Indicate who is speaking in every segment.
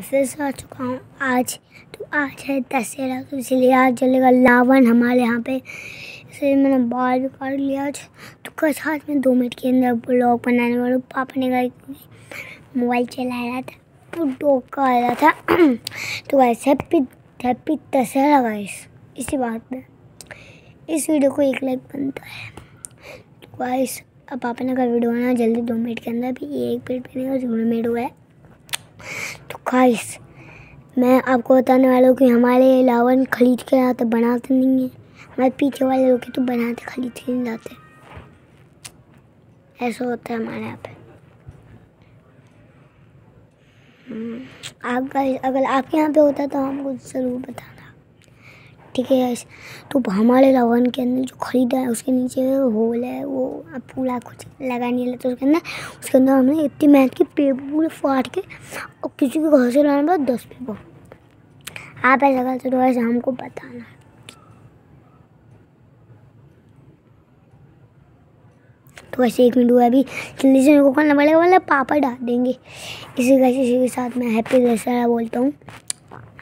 Speaker 1: मैं फिर से आ चुका हूँ आज। तो आज है दशहरा तो इसलिए आज चलेगा लावन हमारे यहाँ पे। इसलिए मैंने बाल भी काट लिया आज। तो कल आज मैं दो मिनट के अंदर ब्लॉग बनाने वाला पापा ने कहा मोबाइल चला रहा था तो डॉग का आ रहा था। तो वैसे हैप्पी हैप्पी दशहरा गाइस इसी बात में इस वीडियो को एक लाइक बनता है। तो गाइस अब पापा ने कहा वीडियो बनाना जल्दी दो मिनट के अंदर भी एक मिनट और दो मिनट हुआ है तो गाइस मैं आपको बताने वाला हूँ कि हमारे लावन खरीद के आते बनाते नहीं हैं। हमारे पीछे वाले लोग तो बनाते, खरीद के नहीं जाते ऐसा होता है हमारे यहाँ पे। आपका आप अगर आपके यहाँ पे होता तो हमको ज़रूर बताना ठीक है गाइस तो हमारे लवन के अंदर जो खरीदा है, उसके नीचे होल है, वो अब पूरा कुछ लगा नहीं लेते उसके अंदर उसके अंदर हमने इतनी मेहनत की पेपर पूरे फाड़ के, और किसी के घर से लाने बाद दस पेपर आप ऐसा करते तो ऐसा हमको बताना। तो वैसे एक मिनट हुआ अभी, जल्दी से मेरे को करना पड़ेगा मतलब पापा डाल देंगे। इसी का इसी के साथ मैं हैप्पी दशहरा बोलता हूँ।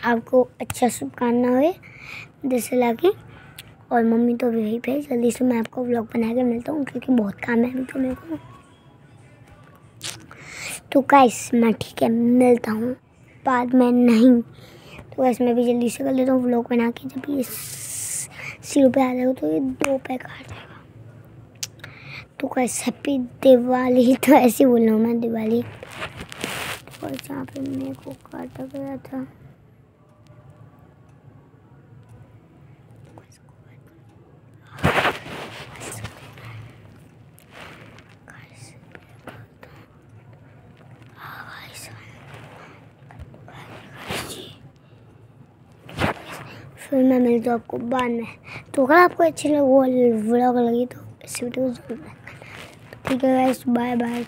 Speaker 1: आपको अच्छा शुभकामना हुए दशहरा की और मम्मी तो भी वहीं पे जल्दी से मैं आपको व्लॉग बना के मिलता हूँ, क्योंकि बहुत काम है अभी तो मेरे को। तो गाइस मैं ठीक है, मिलता हूँ। बाद में नहीं। तो वैसे मैं भी जल्दी से कर लेता हूँ व्लॉग बना के, जब ये सिर रुपये आ जाएगा तो ये दो पैक आ जाएगा। तो कैसे हैप्पी दिवाली। तो ऐसे बोल रहा हूँ मैं, दिवाली। और जहाँ पे मेरे को काटा गया था। फिर मैं मिलता हूँ आपको बाद में तो अगर आपको अच्छी लगे वो व्लॉग लगी तो इस वीडियो को ज़रूर ठीक है बाय बाय